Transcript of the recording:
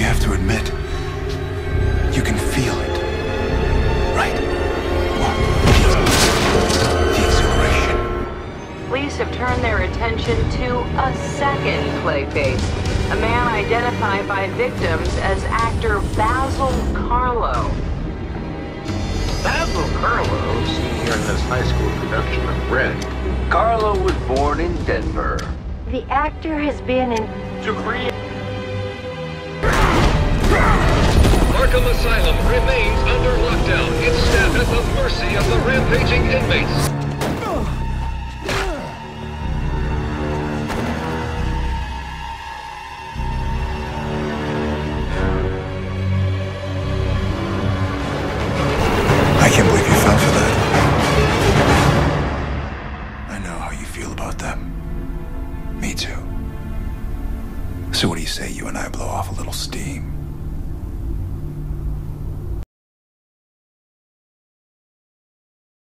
You have to admit, you can feel it. Right? What? The exhilaration. Police have turned their attention to a second Clayface, a man identified by victims as actor Basil Karlo. Basil Karlo, seen here in this high school production of Red. Karlo was born in Denver. The actor has been in To create Arkham Asylum remains under lockdown. Its staff at the mercy of the rampaging inmates. About them. Me too. So what do you say you and I blow off a little steam?